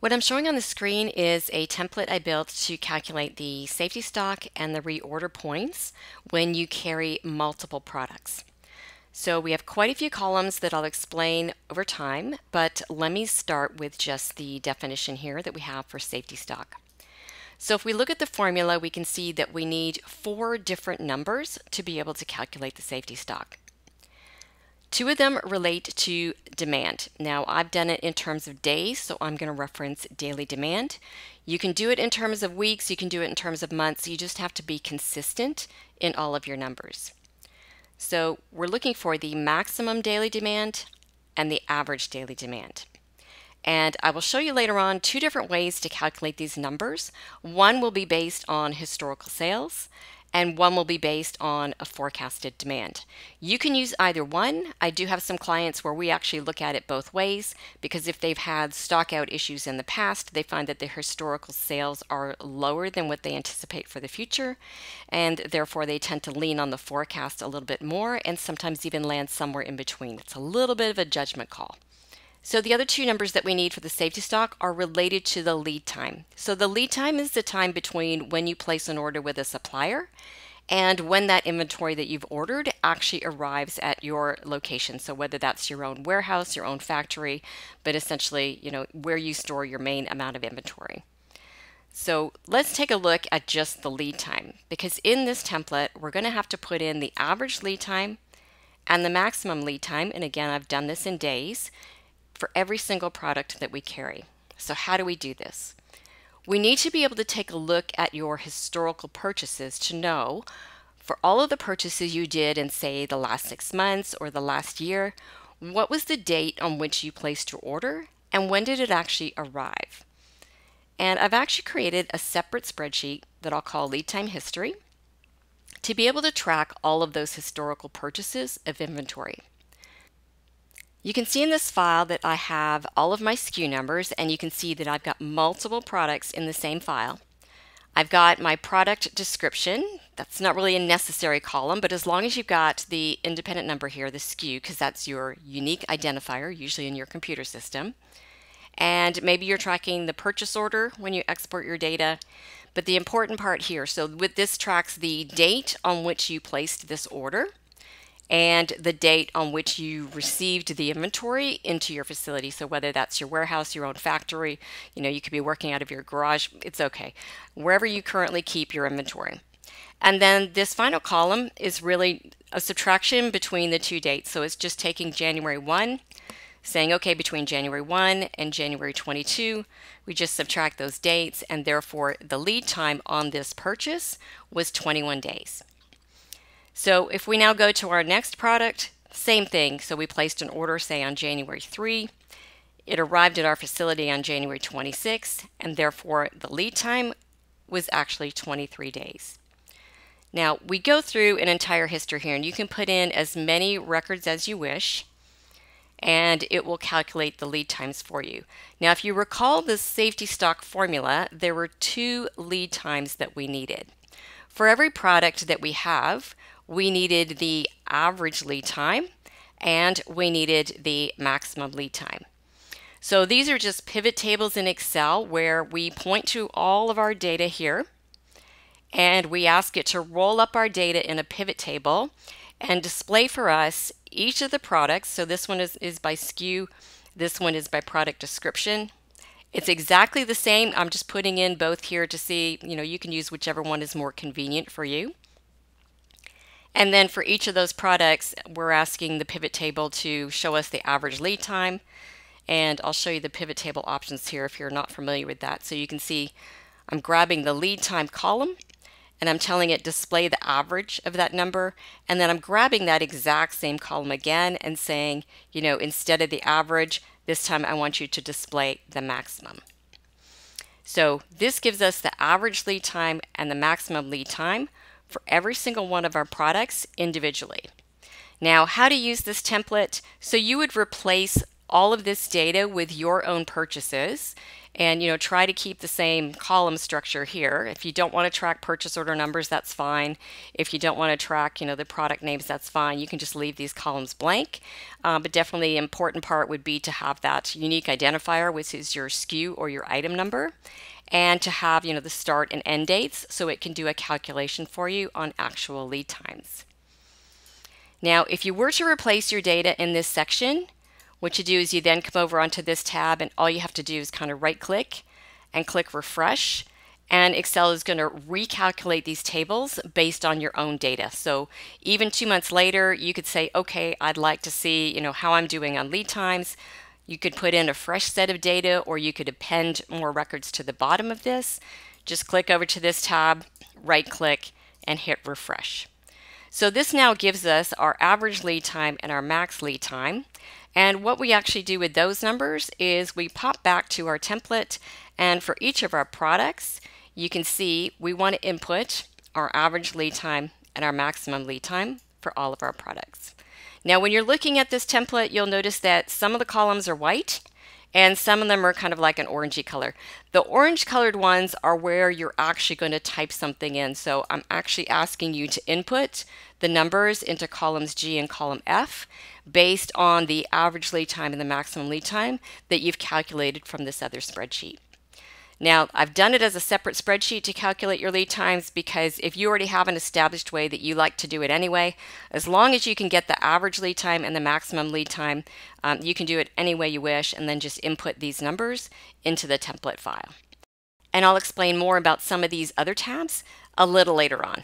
What I'm showing on the screen is a template I built to calculate the safety stock and the reorder points when you carry multiple products. So we have quite a few columns that I'll explain over time, but let me start with just the definition here that we have for safety stock. So if we look at the formula, we can see that we need four different numbers to be able to calculate the safety stock. Two of them relate to demand. Now I've done it in terms of days, so I'm going to reference daily demand. You can do it in terms of weeks, you can do it in terms of months, you just have to be consistent in all of your numbers. So we're looking for the maximum daily demand and the average daily demand. And I will show you later on two different ways to calculate these numbers. One will be based on historical sales and one will be based on a forecasted demand. You can use either one. I do have some clients where we actually look at it both ways because if they've had stockout issues in the past, they find that their historical sales are lower than what they anticipate for the future, and therefore they tend to lean on the forecast a little bit more and sometimes even land somewhere in between. It's a little bit of a judgment call. So the other two numbers that we need for the safety stock are related to the lead time. So the lead time is the time between when you place an order with a supplier and when that inventory that you've ordered actually arrives at your location. So whether that's your own warehouse, your own factory, but essentially, you know, where you store your main amount of inventory. So let's take a look at just the lead time because in this template, we're going to have to put in the average lead time and the maximum lead time. And again, I've done this in days for every single product that we carry. So how do we do this? We need to be able to take a look at your historical purchases to know for all of the purchases you did in say the last six months or the last year, what was the date on which you placed your order and when did it actually arrive? And I've actually created a separate spreadsheet that I'll call lead time history to be able to track all of those historical purchases of inventory. You can see in this file that I have all of my SKU numbers and you can see that I've got multiple products in the same file. I've got my product description. That's not really a necessary column, but as long as you've got the independent number here, the SKU, because that's your unique identifier, usually in your computer system. And maybe you're tracking the purchase order when you export your data. But the important part here, so with this tracks the date on which you placed this order and the date on which you received the inventory into your facility. So whether that's your warehouse, your own factory, you know, you could be working out of your garage, it's okay. Wherever you currently keep your inventory. And then this final column is really a subtraction between the two dates. So it's just taking January 1, saying, okay, between January 1 and January 22, we just subtract those dates, and therefore the lead time on this purchase was 21 days. So if we now go to our next product, same thing. So we placed an order, say on January 3. It arrived at our facility on January 26, and therefore the lead time was actually 23 days. Now we go through an entire history here, and you can put in as many records as you wish, and it will calculate the lead times for you. Now if you recall the safety stock formula, there were two lead times that we needed. For every product that we have, we needed the average lead time and we needed the maximum lead time. So these are just pivot tables in Excel where we point to all of our data here and we ask it to roll up our data in a pivot table and display for us each of the products. So this one is, is by SKU, this one is by product description. It's exactly the same. I'm just putting in both here to see, you know, you can use whichever one is more convenient for you. And then for each of those products, we're asking the pivot table to show us the average lead time. And I'll show you the pivot table options here if you're not familiar with that. So you can see I'm grabbing the lead time column and I'm telling it display the average of that number. And then I'm grabbing that exact same column again and saying, you know, instead of the average, this time I want you to display the maximum. So this gives us the average lead time and the maximum lead time for every single one of our products individually. Now, how to use this template. So you would replace all of this data with your own purchases and you know try to keep the same column structure here. If you don't want to track purchase order numbers that's fine. If you don't want to track you know the product names that's fine. You can just leave these columns blank. Uh, but definitely the important part would be to have that unique identifier which is your SKU or your item number and to have you know the start and end dates so it can do a calculation for you on actual lead times. Now if you were to replace your data in this section what you do is you then come over onto this tab and all you have to do is kind of right click and click refresh and Excel is going to recalculate these tables based on your own data. So even two months later, you could say, okay, I'd like to see, you know, how I'm doing on lead times. You could put in a fresh set of data or you could append more records to the bottom of this. Just click over to this tab, right click, and hit refresh. So this now gives us our average lead time and our max lead time. And what we actually do with those numbers is we pop back to our template and for each of our products, you can see we want to input our average lead time and our maximum lead time for all of our products. Now when you're looking at this template, you'll notice that some of the columns are white and some of them are kind of like an orangey color. The orange colored ones are where you're actually going to type something in. So I'm actually asking you to input the numbers into columns G and column F based on the average lead time and the maximum lead time that you've calculated from this other spreadsheet. Now, I've done it as a separate spreadsheet to calculate your lead times because if you already have an established way that you like to do it anyway, as long as you can get the average lead time and the maximum lead time, um, you can do it any way you wish and then just input these numbers into the template file. And I'll explain more about some of these other tabs a little later on.